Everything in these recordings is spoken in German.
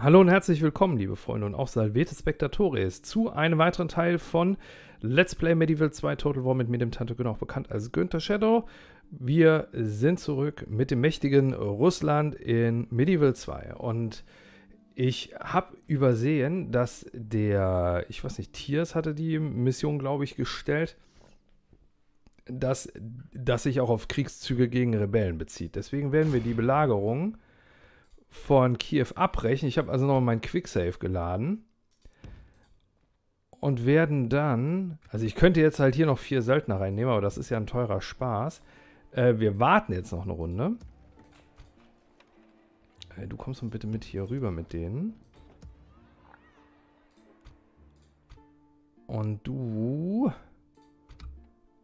Hallo und herzlich willkommen, liebe Freunde und auch Salvete Spectatores, zu einem weiteren Teil von Let's Play Medieval 2 Total War mit mir, dem Tante auch bekannt als Günther Shadow. Wir sind zurück mit dem mächtigen Russland in Medieval 2 und ich habe übersehen, dass der, ich weiß nicht, Tiers hatte die Mission, glaube ich, gestellt, dass das sich auch auf Kriegszüge gegen Rebellen bezieht. Deswegen werden wir die Belagerung von Kiew abbrechen. Ich habe also noch mein Quicksave geladen. Und werden dann, also ich könnte jetzt halt hier noch vier Söldner reinnehmen, aber das ist ja ein teurer Spaß. Äh, wir warten jetzt noch eine Runde. Äh, du kommst mal bitte mit hier rüber mit denen. Und du...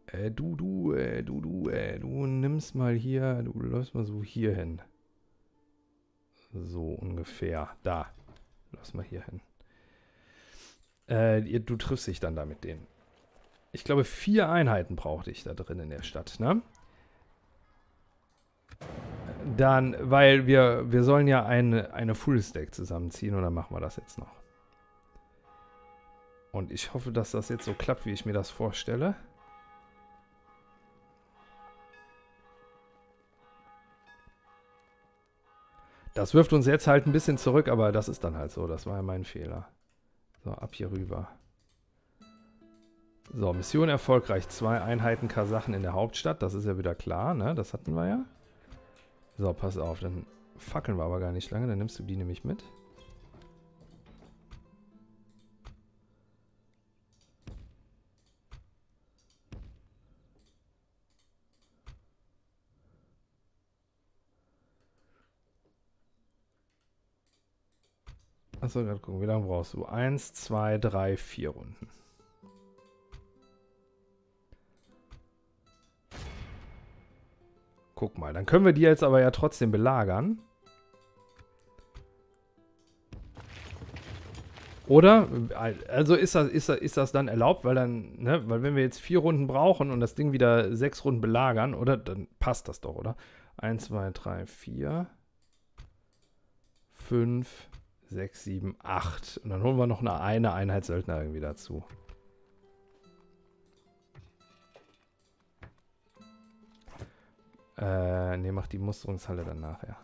Äh, du, du, äh, du, du, äh, du nimmst mal hier, du läufst mal so hier hin. So ungefähr. Da. Lass mal hier hin. Äh, du triffst dich dann da mit denen. Ich glaube, vier Einheiten brauchte ich da drin in der Stadt, ne? Dann, weil wir, wir sollen ja eine, eine Full-Stack zusammenziehen und dann machen wir das jetzt noch. Und ich hoffe, dass das jetzt so klappt, wie ich mir das vorstelle. Das wirft uns jetzt halt ein bisschen zurück, aber das ist dann halt so. Das war ja mein Fehler. So, ab hier rüber. So, Mission erfolgreich. Zwei Einheiten Kasachen in der Hauptstadt. Das ist ja wieder klar, ne? Das hatten wir ja. So, pass auf. Dann fackeln wir aber gar nicht lange. Dann nimmst du die nämlich mit. Achso, gerade gucken, wie lange brauchst du? Eins, zwei, drei, vier Runden. Guck mal, dann können wir die jetzt aber ja trotzdem belagern. Oder? Also ist das, ist, das, ist das dann erlaubt, weil dann, ne, weil wenn wir jetzt vier Runden brauchen und das Ding wieder sechs Runden belagern, oder? Dann passt das doch, oder? Eins, zwei, drei, vier, fünf, 6, 7, 8. Und dann holen wir noch eine, eine Einheit Söldner irgendwie dazu. Äh, ne, mach die Musterungshalle dann nachher.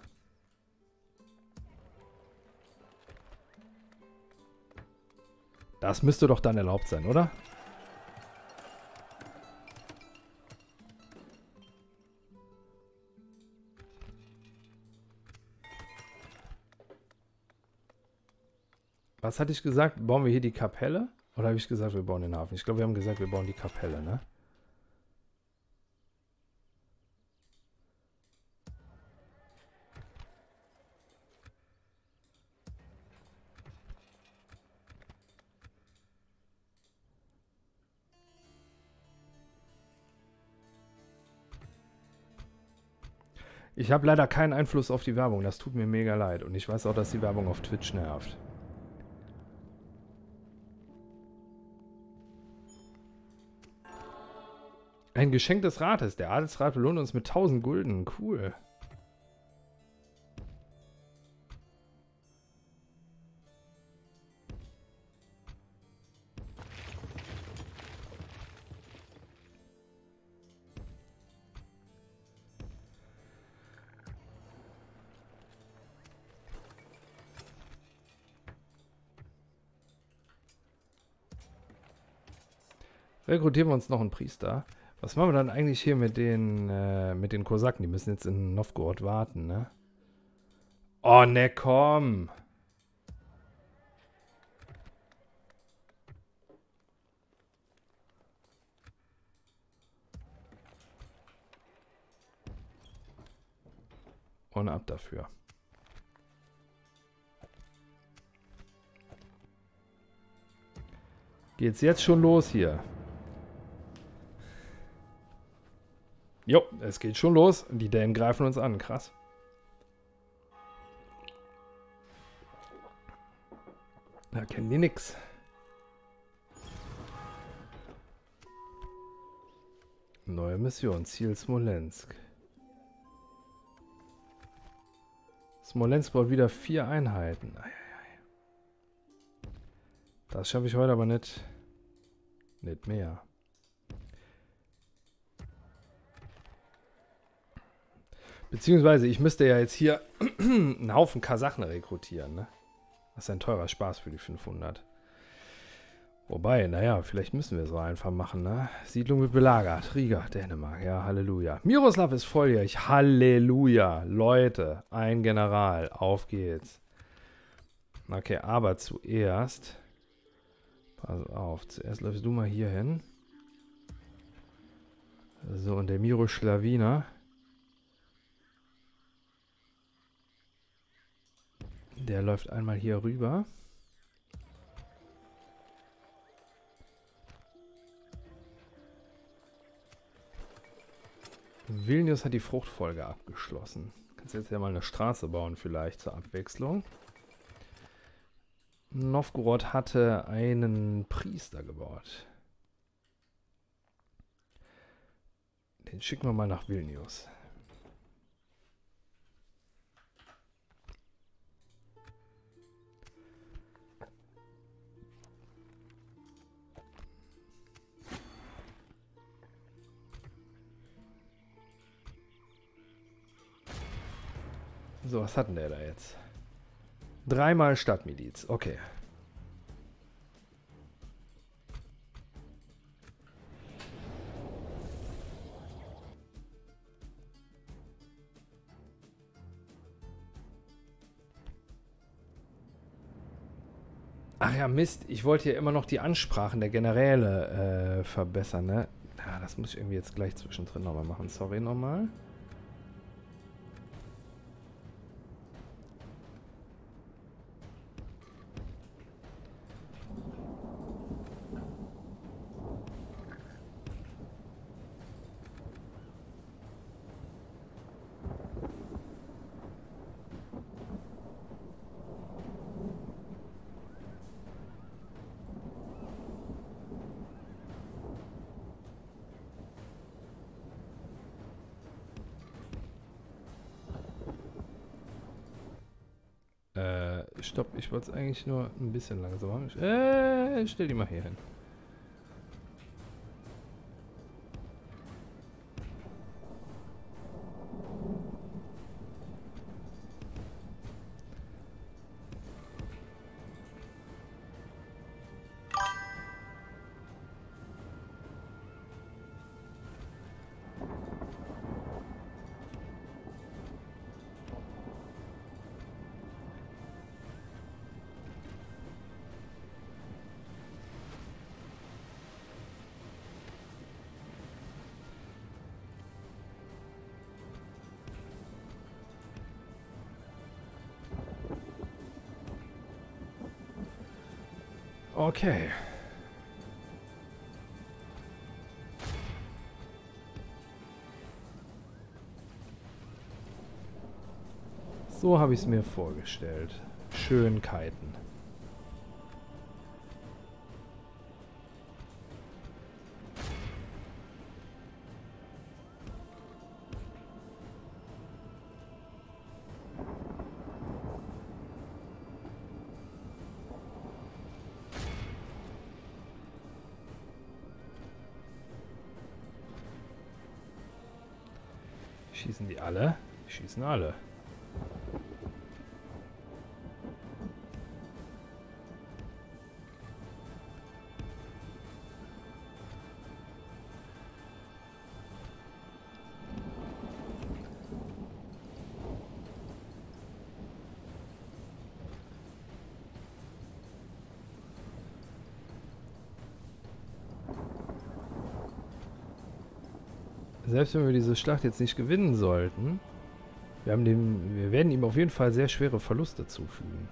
Das müsste doch dann erlaubt sein, oder? Was hatte ich gesagt? Bauen wir hier die Kapelle? Oder habe ich gesagt, wir bauen den Hafen? Ich glaube, wir haben gesagt, wir bauen die Kapelle, ne? Ich habe leider keinen Einfluss auf die Werbung. Das tut mir mega leid. Und ich weiß auch, dass die Werbung auf Twitch nervt. Ein Geschenk des Rates. Der Adelsrat belohnt uns mit 1000 Gulden. Cool. Rekrutieren wir uns noch einen Priester. Was machen wir dann eigentlich hier mit den, äh, mit den Kosaken? Die müssen jetzt in Novgorod warten, ne? Oh, ne, komm! Und ab dafür. Geht's jetzt schon los hier? Jo, es geht schon los. Die Dänen greifen uns an. Krass. Da kennen die nix. Neue Mission. Ziel Smolensk. Smolensk baut wieder vier Einheiten. Das schaffe ich heute aber nicht. Nicht mehr. Beziehungsweise, ich müsste ja jetzt hier einen Haufen Kasachen rekrutieren, ne? Das ist ein teurer Spaß für die 500. Wobei, naja, vielleicht müssen wir es so einfach machen, ne? Siedlung wird belagert. Riga, Dänemark, ja, Halleluja. Miroslav ist volljährig. Halleluja. Leute, ein General. Auf geht's. Okay, aber zuerst. Pass auf, zuerst läufst du mal hier hin. So, und der Miro Der läuft einmal hier rüber. Vilnius hat die Fruchtfolge abgeschlossen. Kannst jetzt ja mal eine Straße bauen vielleicht zur Abwechslung. Novgorod hatte einen Priester gebaut. Den schicken wir mal nach Vilnius. So, was hat denn der da jetzt? Dreimal Stadtmiliz, okay. Ach ja, Mist. Ich wollte ja immer noch die Ansprachen der Generäle äh, verbessern, ne? Ja, das muss ich irgendwie jetzt gleich zwischendrin nochmal machen. Sorry nochmal. Stopp, ich wollte es eigentlich nur ein bisschen langsamer. Äh, stell die mal hier hin. Okay. So habe ich es mir vorgestellt. Schön Schießen alle. selbst wenn wir diese Schlacht jetzt nicht gewinnen sollten, wir, haben dem, wir werden ihm auf jeden Fall sehr schwere Verluste zufügen.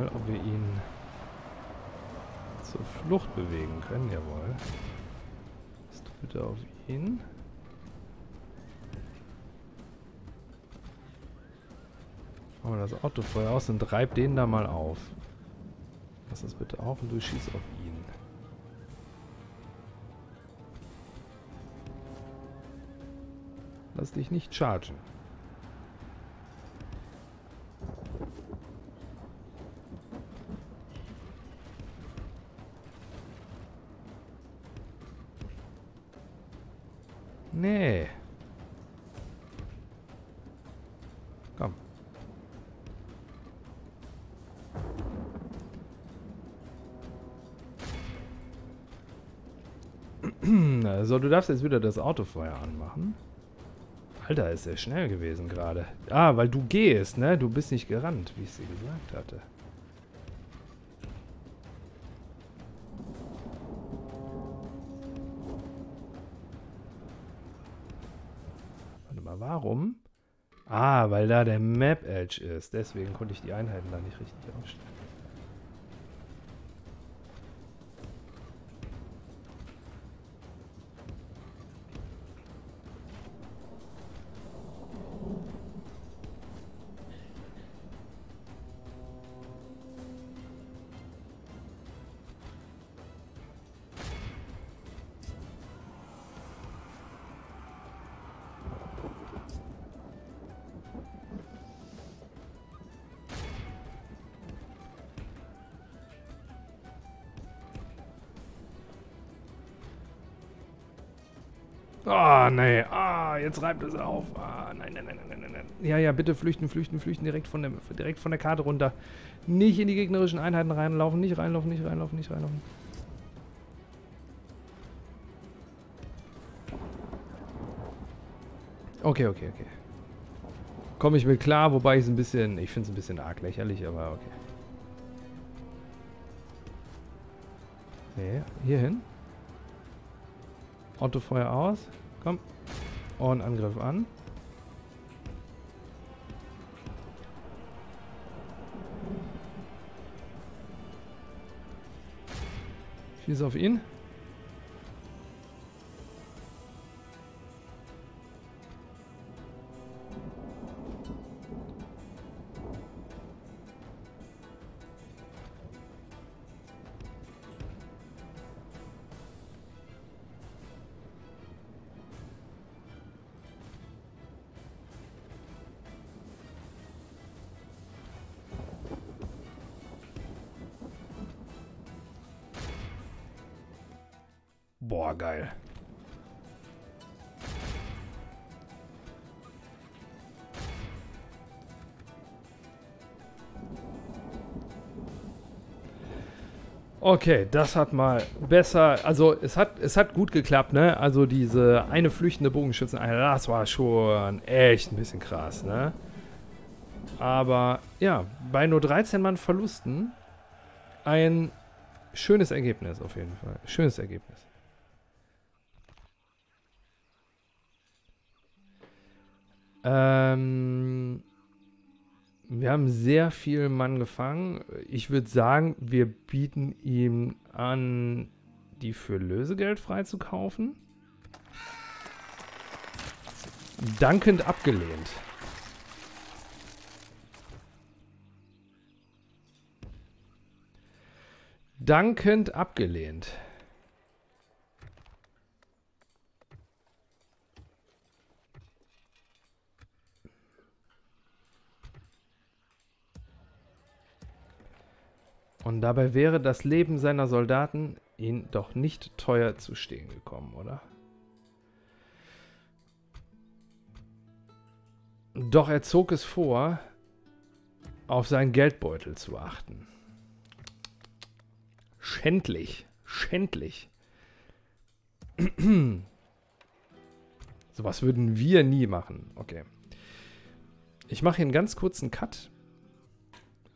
Mal, ob wir ihn zur Flucht bewegen können. Jawohl. Bist du bitte auf ihn? Machen wir das Autofeuer aus und treib den da mal auf. Lass das bitte auf und du schießt auf ihn. Lass dich nicht chargen. Also, du darfst jetzt wieder das Autofeuer anmachen. Alter, ist er schnell gewesen gerade. Ah, weil du gehst, ne? Du bist nicht gerannt, wie ich sie gesagt hatte. Warte mal, warum? Ah, weil da der Map Edge ist. Deswegen konnte ich die Einheiten da nicht richtig aufstellen. Oh, nee. Ah, jetzt reibt es auf. Ah, nein, nein, nein, nein, nein, nein. Ja, ja, bitte flüchten, flüchten, flüchten direkt von der, direkt von der Karte runter. Nicht in die gegnerischen Einheiten reinlaufen, nicht reinlaufen, nicht reinlaufen, nicht reinlaufen. Okay, okay, okay. Komme ich mit klar, wobei ich es ein bisschen, ich finde es ein bisschen arg lächerlich, aber okay. Nee, hier hin. Autofeuer aus. Komm. Und Angriff an. Schieß auf ihn. Boah, geil. Okay, das hat mal besser, also es hat, es hat gut geklappt, ne? Also diese eine flüchtende Bogenschützen, das war schon echt ein bisschen krass, ne? Aber ja, bei nur 13 Mann Verlusten ein schönes Ergebnis auf jeden Fall. Schönes Ergebnis. Ähm, wir haben sehr viel Mann gefangen. Ich würde sagen, wir bieten ihm an, die für Lösegeld freizukaufen. Dankend abgelehnt. Dankend abgelehnt. Und dabei wäre das Leben seiner Soldaten ihn doch nicht teuer zu stehen gekommen, oder? Doch er zog es vor, auf seinen Geldbeutel zu achten. Schändlich, schändlich. Sowas würden wir nie machen. Okay. Ich mache hier einen ganz kurzen Cut.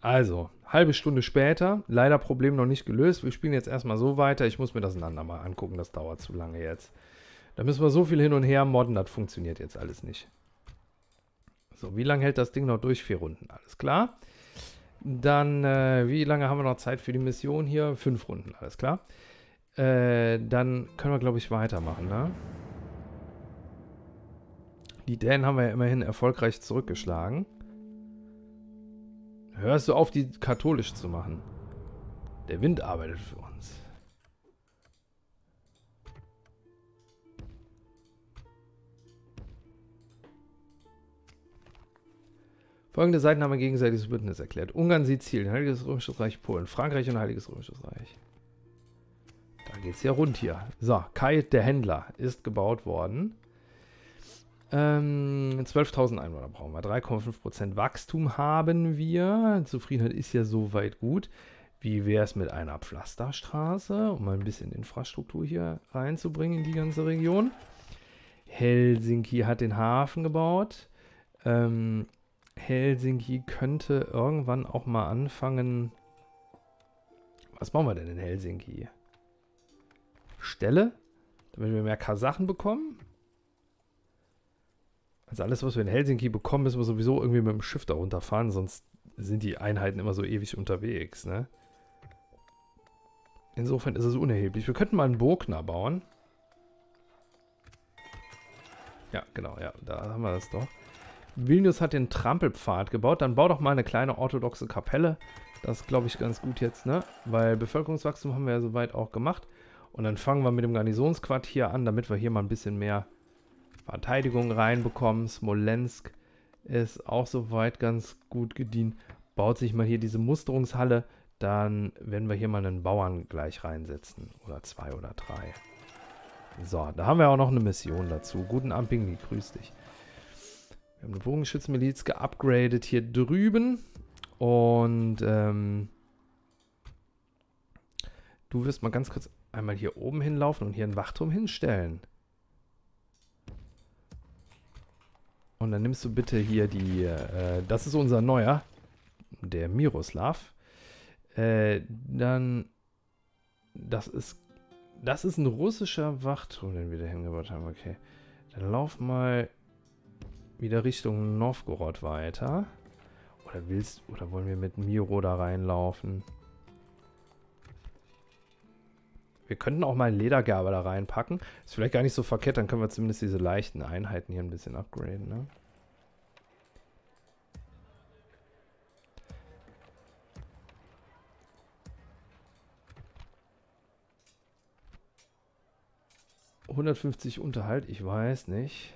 Also, halbe Stunde später, leider Problem noch nicht gelöst. Wir spielen jetzt erstmal so weiter. Ich muss mir das einander mal angucken, das dauert zu lange jetzt. Da müssen wir so viel hin und her modden, das funktioniert jetzt alles nicht. So, wie lange hält das Ding noch durch? Vier Runden, alles klar. Dann, äh, wie lange haben wir noch Zeit für die Mission hier? Fünf Runden, alles klar. Äh, dann können wir, glaube ich, weitermachen, ne? Die Dänen haben wir ja immerhin erfolgreich zurückgeschlagen. Hörst du auf, die katholisch zu machen? Der Wind arbeitet für uns. Folgende Seiten haben ein gegenseitiges Bündnis erklärt. Ungarn, Sizilien, Heiliges Römisches Reich, Polen, Frankreich und Heiliges Römisches Reich. Da geht es ja rund hier. So, Kai, der Händler, ist gebaut worden. Ähm, 12.000 Einwohner brauchen wir. 3,5% Wachstum haben wir. Zufriedenheit ist ja soweit gut. Wie wäre es mit einer Pflasterstraße, um mal ein bisschen Infrastruktur hier reinzubringen in die ganze Region? Helsinki hat den Hafen gebaut. Ähm, Helsinki könnte irgendwann auch mal anfangen. Was bauen wir denn in Helsinki? Stelle, damit wir mehr Kasachen bekommen. Also alles, was wir in Helsinki bekommen, müssen wir sowieso irgendwie mit dem Schiff da runterfahren, sonst sind die Einheiten immer so ewig unterwegs, ne? Insofern ist es unerheblich. Wir könnten mal einen Burgner bauen. Ja, genau, ja, da haben wir das doch. Vilnius hat den Trampelpfad gebaut. Dann bau doch mal eine kleine orthodoxe Kapelle. Das glaube ich, ganz gut jetzt, ne? Weil Bevölkerungswachstum haben wir ja soweit auch gemacht. Und dann fangen wir mit dem Garnisonsquartier an, damit wir hier mal ein bisschen mehr Verteidigung reinbekommen. Smolensk ist auch soweit ganz gut gedient. Baut sich mal hier diese Musterungshalle. Dann werden wir hier mal einen Bauern gleich reinsetzen. Oder zwei oder drei. So, da haben wir auch noch eine Mission dazu. Guten Abend, Pingli, grüß dich. Wir haben eine Bogenschützenmiliz geupgradet hier drüben. Und ähm, du wirst mal ganz kurz einmal hier oben hinlaufen und hier einen Wachturm hinstellen. Und dann nimmst du bitte hier die, äh, das ist unser neuer, der Miroslav. Äh, dann, das ist, das ist ein russischer Wachturm, den wir da hingebaut haben. Okay, dann lauf mal wieder Richtung Novgorod weiter. Oder willst, oder wollen wir mit Miro da reinlaufen? Wir könnten auch mal einen Ledergerber da reinpacken. Ist vielleicht gar nicht so verkehrt, dann können wir zumindest diese leichten Einheiten hier ein bisschen upgraden, ne? ...150 Unterhalt, ich weiß nicht.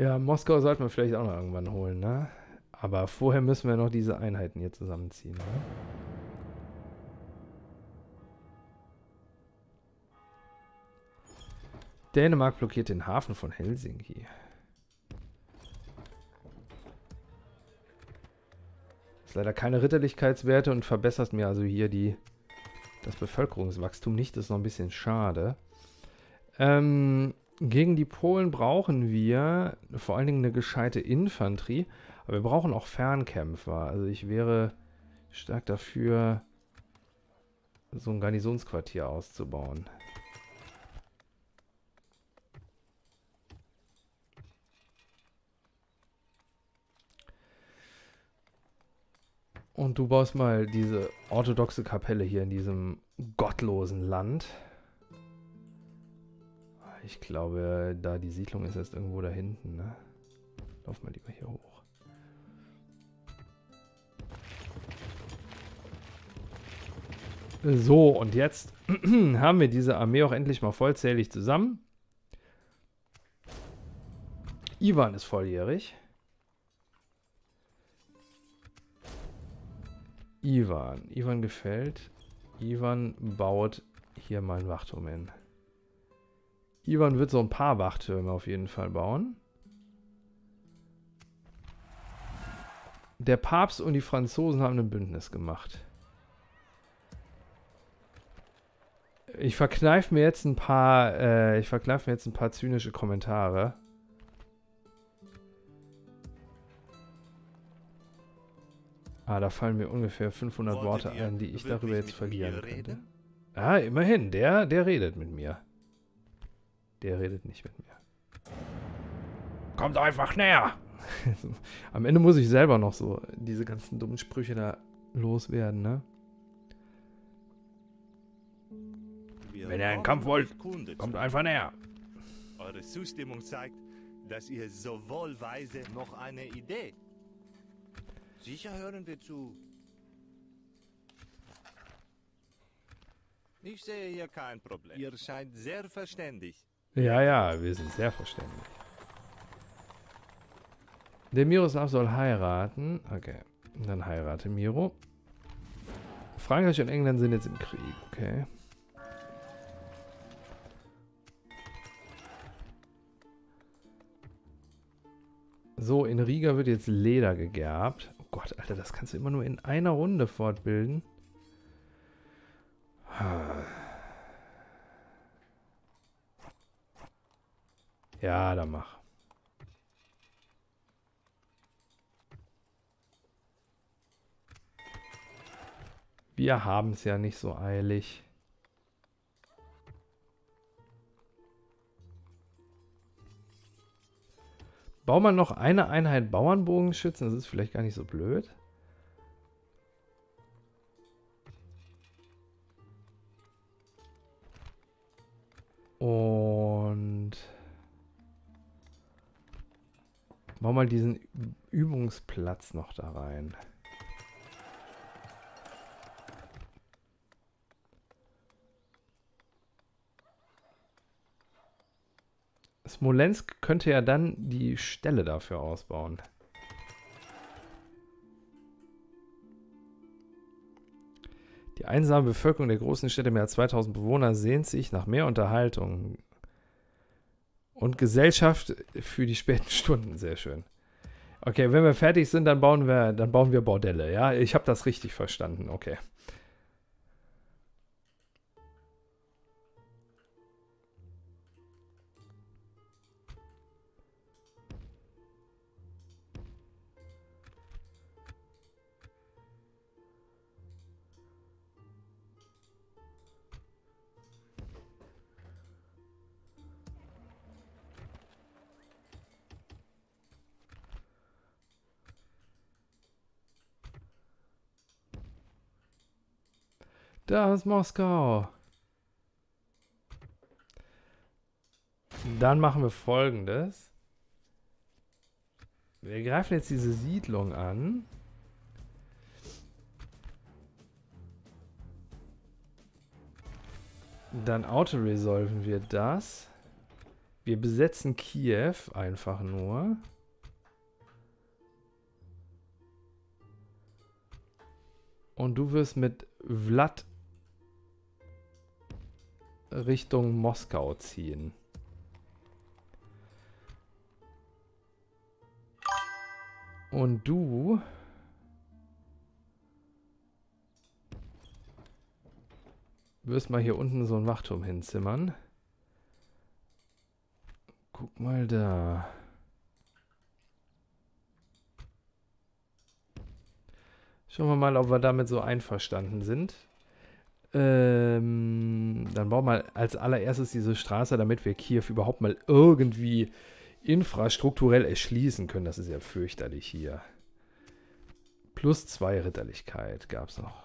Ja, Moskau sollten wir vielleicht auch noch irgendwann holen, ne? Aber vorher müssen wir noch diese Einheiten hier zusammenziehen, ne? Dänemark blockiert den Hafen von Helsinki. Ist leider keine Ritterlichkeitswerte und verbessert mir also hier die das Bevölkerungswachstum nicht. Das ist noch ein bisschen schade. Ähm, gegen die Polen brauchen wir vor allen Dingen eine gescheite Infanterie, aber wir brauchen auch Fernkämpfer. Also ich wäre stark dafür, so ein Garnisonsquartier auszubauen. Und du baust mal diese orthodoxe Kapelle hier in diesem gottlosen Land. Ich glaube, da die Siedlung ist erst irgendwo da hinten, ne? Lauf mal lieber hier hoch. So, und jetzt haben wir diese Armee auch endlich mal vollzählig zusammen. Ivan ist volljährig. Ivan. Ivan gefällt. Ivan baut hier mal ein Wachturm hin. Ivan wird so ein paar Wachtürme auf jeden Fall bauen. Der Papst und die Franzosen haben ein Bündnis gemacht. Ich verkneife mir jetzt ein paar, äh, ich verkneife mir jetzt ein paar zynische Kommentare. Ah, da fallen mir ungefähr 500 Worte ein, die ich darüber jetzt verlieren könnte. Ah, immerhin, der, der redet mit mir. Der redet nicht mit mir. Kommt einfach näher! Am Ende muss ich selber noch so diese ganzen dummen Sprüche da loswerden, ne? Wenn ihr einen Kampf wollt, kommt einfach näher. Eure Zustimmung zeigt, dass ihr sowohl weise noch eine Idee. Sicher hören wir zu. Ich sehe hier kein Problem. Ihr scheint sehr verständig. Ja, ja, wir sind sehr verständlich. Der Miroslav soll heiraten. Okay, dann heirate Miro. Frankreich und England sind jetzt im Krieg, okay. So, in Riga wird jetzt Leder gegerbt. Oh Gott, Alter, das kannst du immer nur in einer Runde fortbilden. Ja, dann mach. Wir haben es ja nicht so eilig. Bau mal noch eine Einheit Bauernbogenschützen, das ist vielleicht gar nicht so blöd. Und bau mal diesen Übungsplatz noch da rein. Smolensk könnte ja dann die Stelle dafür ausbauen. Die einsame Bevölkerung der großen Städte, mehr als 2000 Bewohner, sehnt sich nach mehr Unterhaltung und Gesellschaft für die späten Stunden. Sehr schön. Okay, wenn wir fertig sind, dann bauen wir, dann bauen wir Bordelle. Ja, ich habe das richtig verstanden. Okay. Da ist Moskau. Dann machen wir folgendes. Wir greifen jetzt diese Siedlung an. Dann auto-resolven wir das. Wir besetzen Kiew einfach nur. Und du wirst mit Vlad Richtung Moskau ziehen. Und du... wirst mal hier unten so einen Wachturm hinzimmern. Guck mal da. Schauen wir mal, ob wir damit so einverstanden sind. Ähm, dann bauen wir als allererstes diese Straße, damit wir Kiew überhaupt mal irgendwie infrastrukturell erschließen können. Das ist ja fürchterlich hier. Plus zwei Ritterlichkeit gab es noch.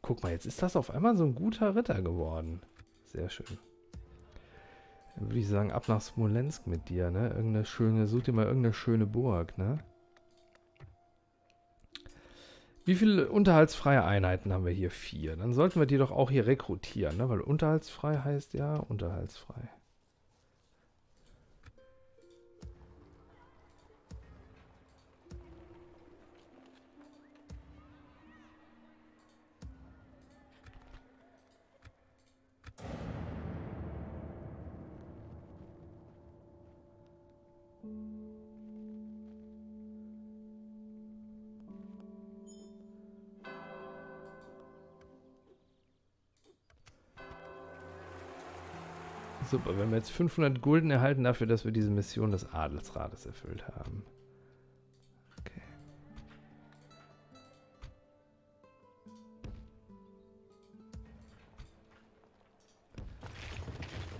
Guck mal, jetzt ist das auf einmal so ein guter Ritter geworden. Sehr schön. Dann würde ich sagen, ab nach Smolensk mit dir, ne? Irgendeine schöne, such dir mal irgendeine schöne Burg, ne? Wie viele unterhaltsfreie Einheiten haben wir hier? Vier. Dann sollten wir die doch auch hier rekrutieren, ne? weil unterhaltsfrei heißt ja unterhaltsfrei. Super, wir haben jetzt 500 Gulden erhalten dafür, dass wir diese Mission des Adelsrates erfüllt haben. Okay.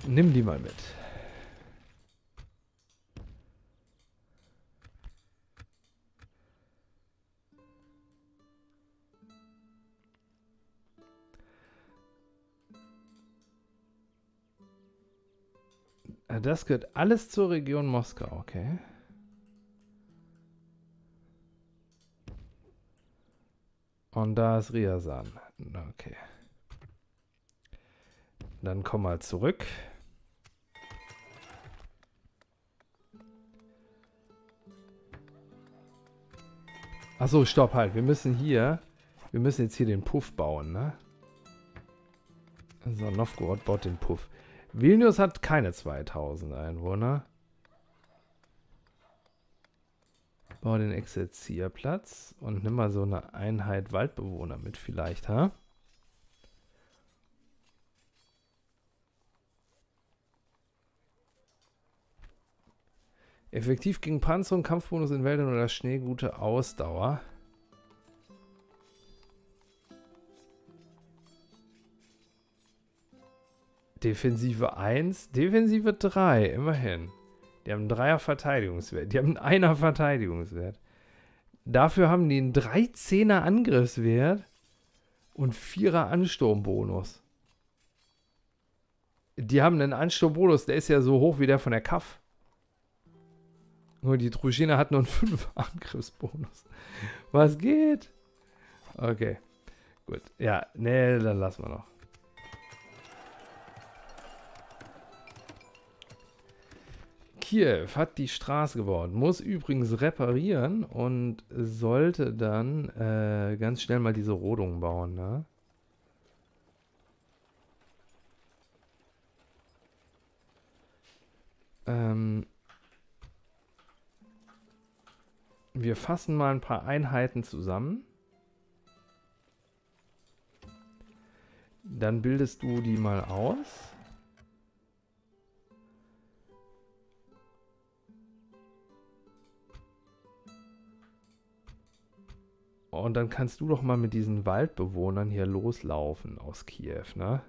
Nimm die mal mit. Das gehört alles zur Region Moskau, okay. Und da ist Riasan. Okay. Dann komm mal zurück. Achso, stopp halt. Wir müssen hier... Wir müssen jetzt hier den Puff bauen, ne? So, Novgorod baut den Puff. Vilnius hat keine 2000 Einwohner. Bau den Exerzierplatz und nimm mal so eine Einheit Waldbewohner mit vielleicht, ha? Effektiv gegen Panzer und Kampfbonus in Wäldern oder Schnee gute Ausdauer. Defensive 1, Defensive 3, immerhin. Die haben einen Dreier Verteidigungswert. Die haben einen Einer Verteidigungswert. Dafür haben die einen 13er Angriffswert und 4er Ansturmbonus. Die haben einen Ansturmbonus, der ist ja so hoch wie der von der Kaff. Nur die Drugina hat nur einen 5 Angriffsbonus. Was geht? Okay. Gut. Ja, nee, dann lassen wir noch. Kiew hat die Straße gebaut, muss übrigens reparieren und sollte dann äh, ganz schnell mal diese Rodung bauen, ne? Ähm, wir fassen mal ein paar Einheiten zusammen. Dann bildest du die mal aus. Und dann kannst du doch mal mit diesen Waldbewohnern hier loslaufen aus Kiew, ne?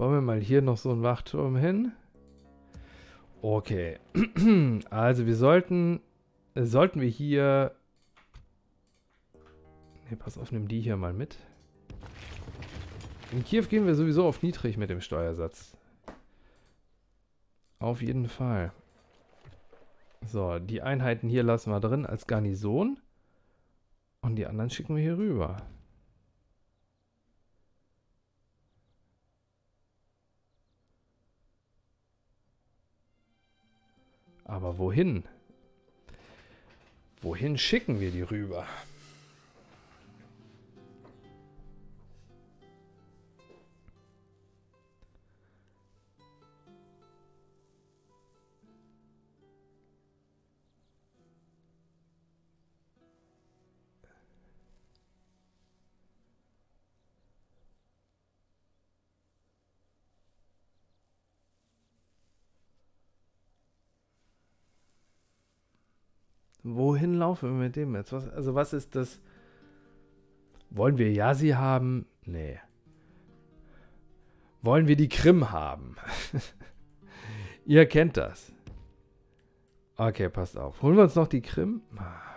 Bauen wir mal hier noch so einen Wachturm hin. Okay. Also wir sollten, sollten wir hier... Ne, pass auf, nimm die hier mal mit. In Kiew gehen wir sowieso auf niedrig mit dem Steuersatz. Auf jeden Fall. So, die Einheiten hier lassen wir drin als Garnison. Und die anderen schicken wir hier rüber. Aber wohin? Wohin schicken wir die rüber? Wohin laufen wir mit dem jetzt? Was, also was ist das? Wollen wir Yasi haben? Nee. Wollen wir die Krim haben? Ihr kennt das. Okay, passt auf. Holen wir uns noch die Krim? Ah.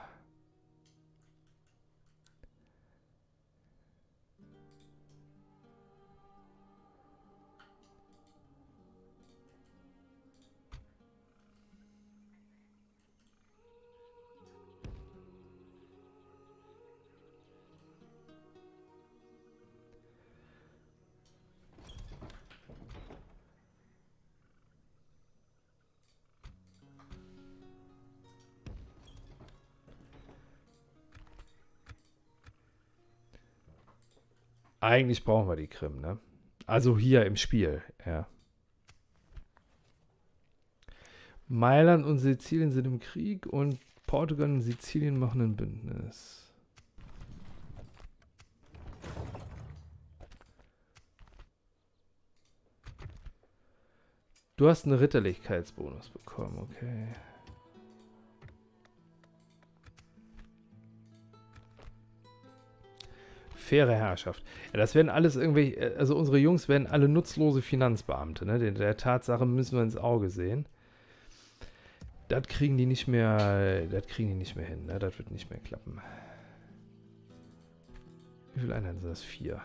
Eigentlich brauchen wir die Krim, ne? Also hier im Spiel, ja. Mailand und Sizilien sind im Krieg und Portugal und Sizilien machen ein Bündnis. Du hast einen Ritterlichkeitsbonus bekommen, okay. Faire Herrschaft. Ja, das werden alles irgendwelche, also unsere Jungs werden alle nutzlose Finanzbeamte, ne? Der, der Tatsache müssen wir ins Auge sehen. Das kriegen die nicht mehr, das kriegen die nicht mehr hin, ne? Das wird nicht mehr klappen. Wie viele Einheiten sind das? Vier.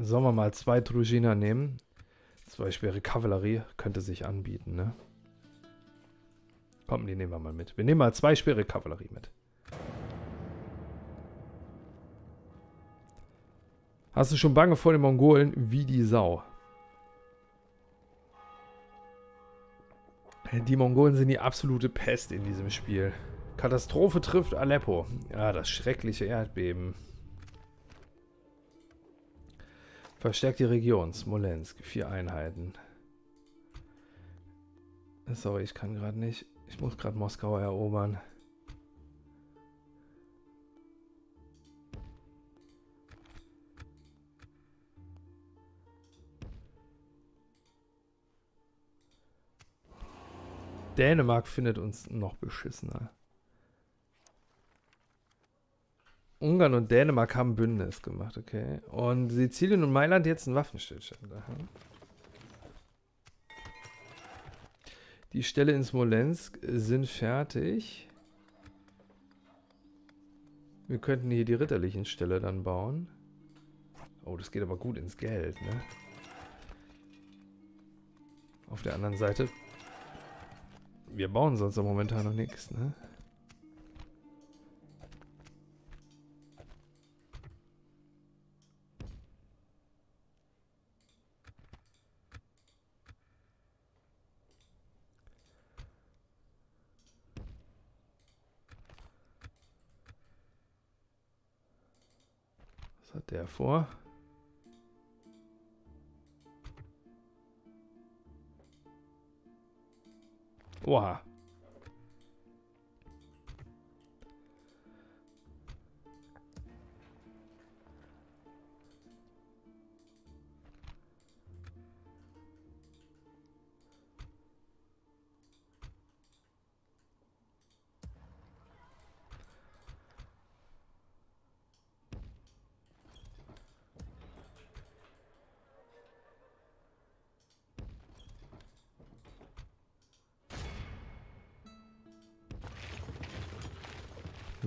Sollen wir mal zwei Drugina nehmen? Zwei schwere Kavallerie könnte sich anbieten, ne? Komm, die nehmen wir mal mit. Wir nehmen mal zwei schwere Kavallerie mit. Hast du schon Bange vor den Mongolen wie die Sau? Die Mongolen sind die absolute Pest in diesem Spiel. Katastrophe trifft Aleppo. Ja, das schreckliche Erdbeben. Verstärkt die Region. Smolensk. Vier Einheiten. Sorry, ich kann gerade nicht. Ich muss gerade Moskau erobern. Dänemark findet uns noch beschissener. Ungarn und Dänemark haben Bündnis gemacht, okay. Und Sizilien und Mailand jetzt einen Waffenstillstand. Aha. Die Ställe in Smolensk sind fertig. Wir könnten hier die ritterlichen Ställe dann bauen. Oh, das geht aber gut ins Geld, ne? Auf der anderen Seite wir bauen sonst momentan noch nichts, ne? Was hat der vor? Oha.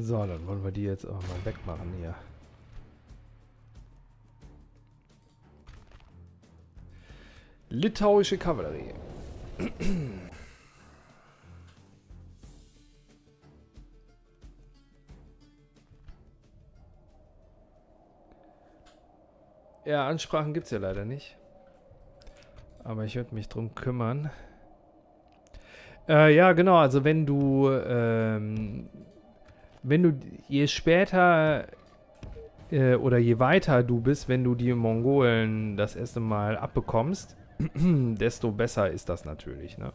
So, dann wollen wir die jetzt auch mal wegmachen hier. Litauische Kavallerie. Ja, Ansprachen gibt es ja leider nicht. Aber ich würde mich drum kümmern. Äh, ja, genau, also wenn du ähm, wenn du, je später äh, oder je weiter du bist, wenn du die Mongolen das erste Mal abbekommst, desto besser ist das natürlich, ne?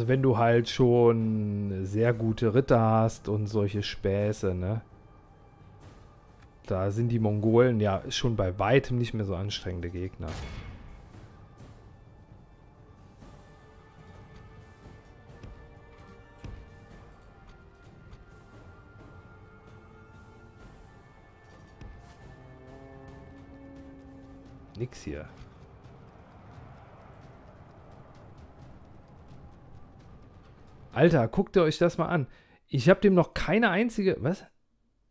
Also wenn du halt schon sehr gute Ritter hast und solche Späße, ne? Da sind die Mongolen ja schon bei weitem nicht mehr so anstrengende Gegner. Nix hier. Alter, guckt ihr euch das mal an. Ich habe dem noch keine einzige. Was?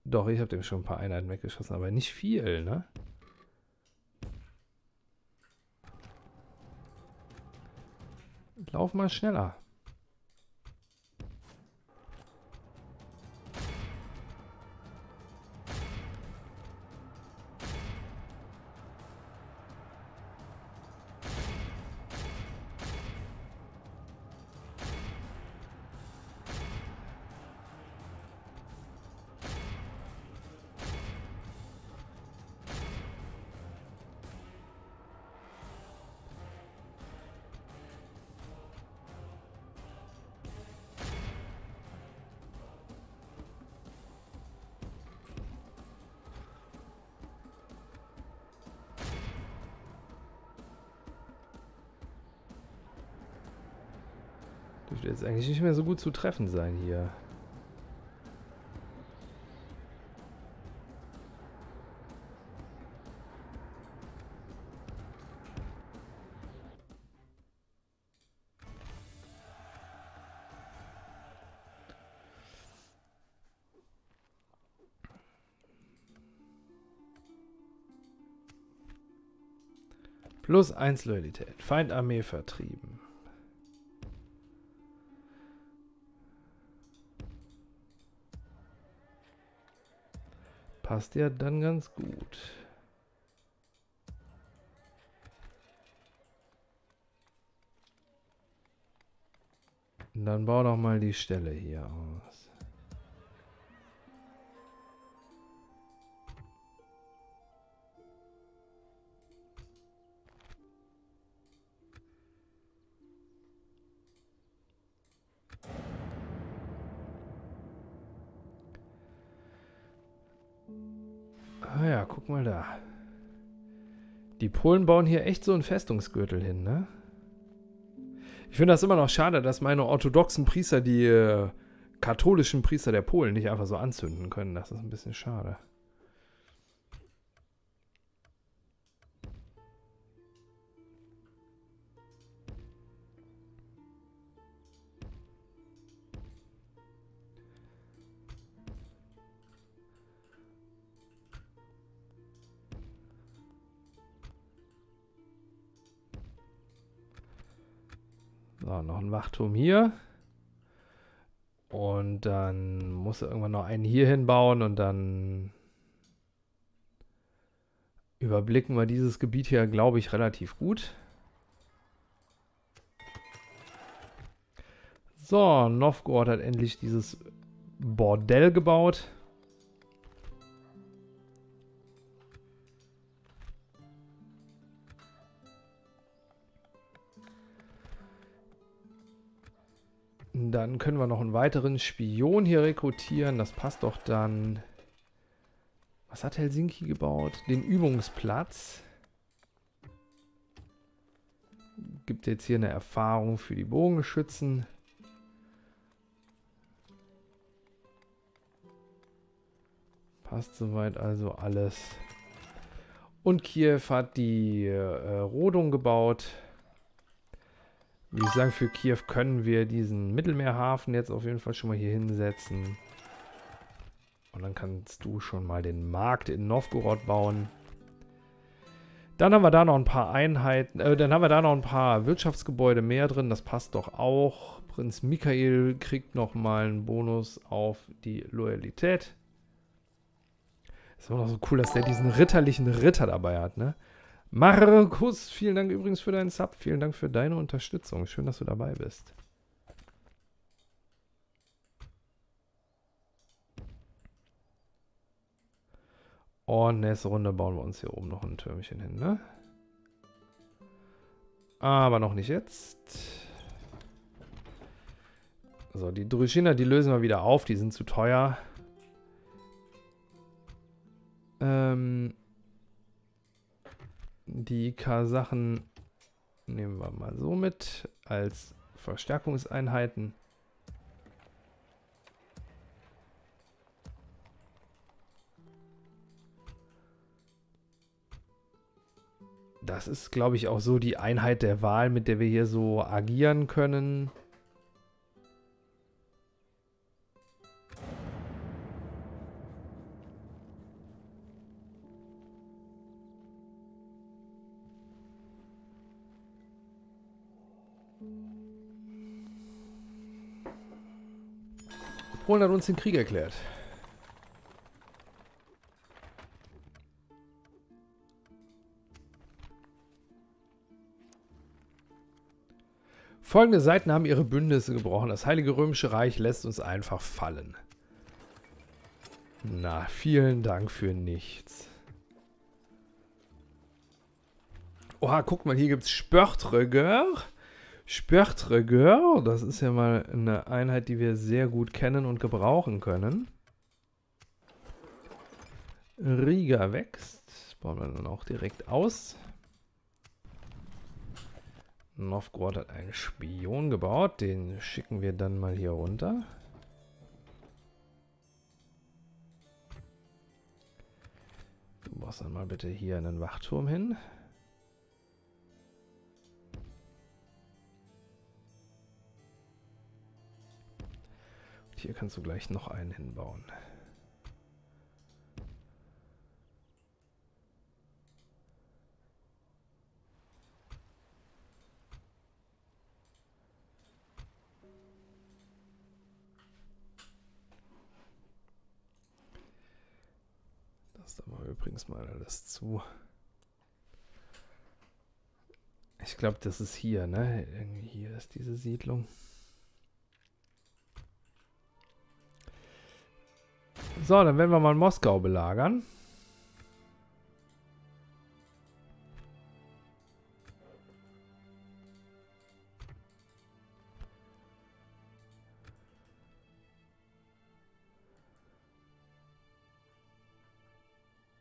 Doch, ich habe dem schon ein paar Einheiten weggeschossen, aber nicht viel, ne? Lauf mal schneller. Dürfte jetzt eigentlich nicht mehr so gut zu treffen sein hier. Plus 1 Loyalität. Feindarmee vertrieben. Passt ja dann ganz gut. Dann bau doch mal die Stelle hier aus. Ah ja, guck mal da. Die Polen bauen hier echt so einen Festungsgürtel hin, ne? Ich finde das immer noch schade, dass meine orthodoxen Priester die äh, katholischen Priester der Polen nicht einfach so anzünden können. Das ist ein bisschen schade. So, noch ein Wachturm hier. Und dann muss er irgendwann noch einen hier hinbauen und dann überblicken wir dieses Gebiet hier, glaube ich, relativ gut. So, Novgorod hat endlich dieses Bordell gebaut. Dann können wir noch einen weiteren Spion hier rekrutieren. Das passt doch dann. Was hat Helsinki gebaut? Den Übungsplatz. Gibt jetzt hier eine Erfahrung für die Bogenschützen. Passt soweit also alles. Und Kiew hat die äh, Rodung gebaut. Wie ich sagen, für Kiew können wir diesen Mittelmeerhafen jetzt auf jeden Fall schon mal hier hinsetzen. Und dann kannst du schon mal den Markt in Novgorod bauen. Dann haben wir da noch ein paar Einheiten, äh, dann haben wir da noch ein paar Wirtschaftsgebäude mehr drin. Das passt doch auch. Prinz Michael kriegt nochmal einen Bonus auf die Loyalität. Ist immer noch so cool, dass der diesen ritterlichen Ritter dabei hat, ne? Markus, vielen Dank übrigens für deinen Sub. Vielen Dank für deine Unterstützung. Schön, dass du dabei bist. Und nächste Runde bauen wir uns hier oben noch ein Türmchen hin, ne? Aber noch nicht jetzt. So, die Druschiner, die lösen wir wieder auf. Die sind zu teuer. Ähm, die Kasachen nehmen wir mal so mit als Verstärkungseinheiten. Das ist, glaube ich, auch so die Einheit der Wahl, mit der wir hier so agieren können. Polen hat uns den Krieg erklärt. Folgende Seiten haben ihre Bündnisse gebrochen. Das Heilige Römische Reich lässt uns einfach fallen. Na, vielen Dank für nichts. Oha, guck mal, hier gibt es Spörtröger. Spörtröger, das ist ja mal eine Einheit, die wir sehr gut kennen und gebrauchen können. Riga wächst. Bauen wir dann auch direkt aus. Novgorod hat einen Spion gebaut. Den schicken wir dann mal hier runter. Du machst dann mal bitte hier einen Wachturm hin. Hier kannst du gleich noch einen hinbauen. Das machen wir übrigens mal alles zu. Ich glaube, das ist hier, ne? Irgendwie hier ist diese Siedlung. So, dann werden wir mal Moskau belagern.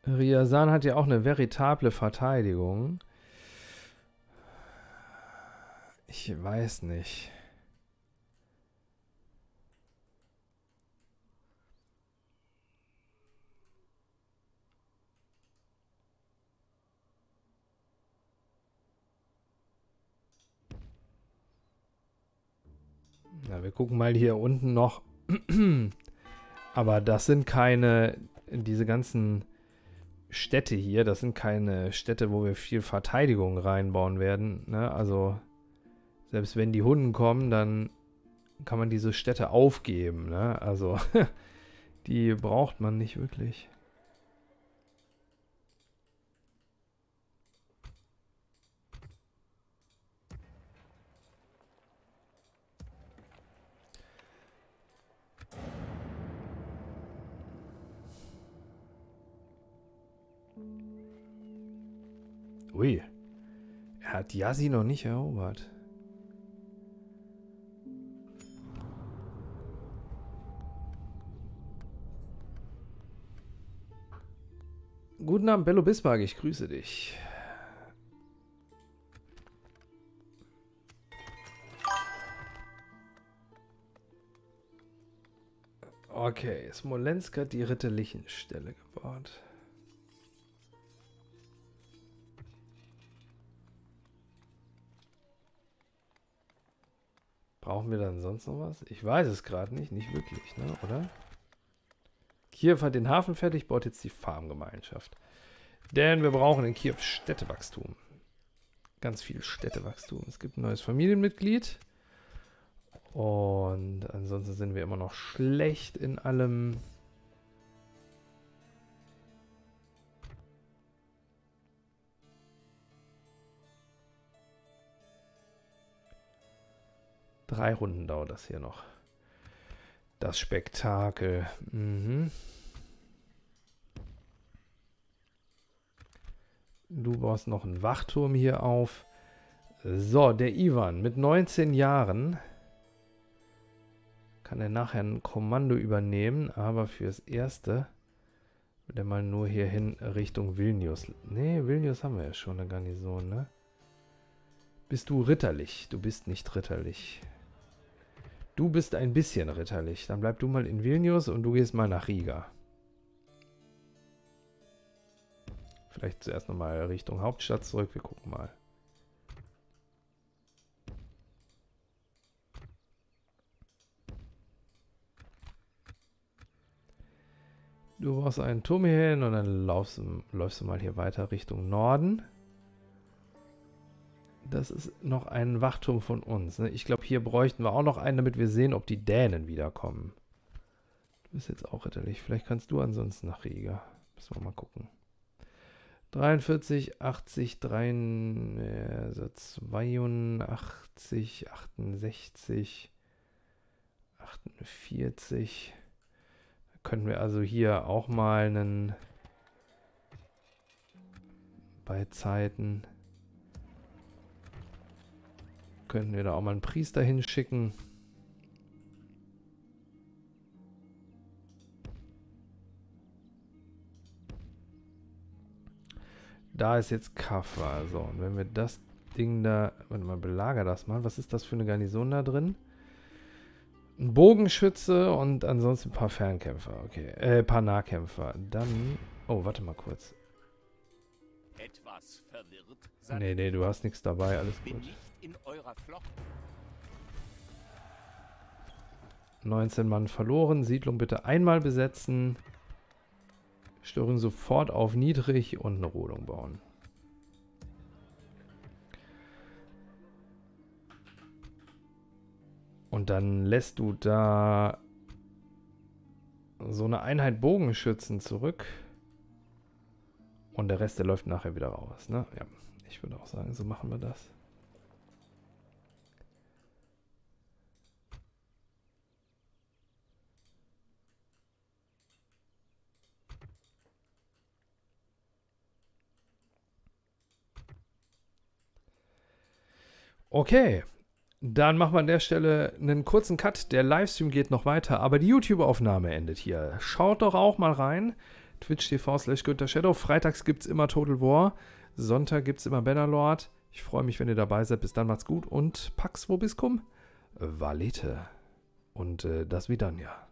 Riazan hat ja auch eine veritable Verteidigung. Ich weiß nicht. Ja, wir gucken mal hier unten noch. Aber das sind keine, diese ganzen Städte hier, das sind keine Städte, wo wir viel Verteidigung reinbauen werden. Ne? Also selbst wenn die Hunden kommen, dann kann man diese Städte aufgeben. Ne? Also die braucht man nicht wirklich. Ui. Er hat Yasi noch nicht erobert. Guten Abend, Bello Bismarck, ich grüße dich. Okay, Smolensk hat die ritterlichen Stelle gebaut. Brauchen wir dann sonst noch was? Ich weiß es gerade nicht. Nicht wirklich, ne? oder? Kiew hat den Hafen fertig, baut jetzt die Farmgemeinschaft. Denn wir brauchen in Kiew Städtewachstum. Ganz viel Städtewachstum. Es gibt ein neues Familienmitglied. Und ansonsten sind wir immer noch schlecht in allem. Drei Runden dauert das hier noch. Das Spektakel. Mhm. Du baust noch einen Wachturm hier auf. So, der Ivan mit 19 Jahren kann er nachher ein Kommando übernehmen, aber fürs Erste wird er mal nur hierhin Richtung Vilnius. Ne, Vilnius haben wir ja schon, eine Garnison, ne? Bist du ritterlich? Du bist nicht ritterlich. Du bist ein bisschen ritterlich. Dann bleib du mal in Vilnius und du gehst mal nach Riga. Vielleicht zuerst nochmal Richtung Hauptstadt zurück. Wir gucken mal. Du brauchst einen Turm hier hin und dann laufst, läufst du mal hier weiter Richtung Norden das ist noch ein Wachturm von uns. Ne? Ich glaube, hier bräuchten wir auch noch einen, damit wir sehen, ob die Dänen wiederkommen. Du bist jetzt auch ritterlich. Vielleicht kannst du ansonsten nach Riga. Müssen wir mal gucken. 43, 80, 3, also 82, 68, 48. Da können wir also hier auch mal einen bei Zeiten könnten wir da auch mal einen Priester hinschicken. Da ist jetzt Kaffa. So, und wenn wir das Ding da... Warte mal, belager das mal. Was ist das für eine Garnison da drin? Ein Bogenschütze und ansonsten ein paar Fernkämpfer. Okay, äh, ein paar Nahkämpfer. Dann... Oh, warte mal kurz. Etwas verwirrt? Nee, nee, du hast nichts dabei. Alles gut. 19 Mann verloren. Siedlung bitte einmal besetzen. Störung sofort auf niedrig und eine Rodung bauen. Und dann lässt du da so eine Einheit Bogenschützen zurück. Und der Rest, der läuft nachher wieder raus. Ne? Ja, ich würde auch sagen, so machen wir das. Okay, dann machen wir an der Stelle einen kurzen Cut. Der Livestream geht noch weiter, aber die YouTube-Aufnahme endet hier. Schaut doch auch mal rein. Twitch TV slash Günther Shadow. Freitags gibt es immer Total War. Sonntag gibt es immer Bannerlord. Ich freue mich, wenn ihr dabei seid. Bis dann macht's gut und Pax Vobiscum. Valete. Und äh, das ja.